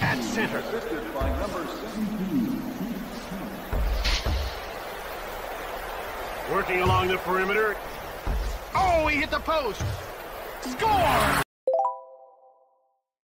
At center. Working along the perimeter. Oh, he hit the post. Score!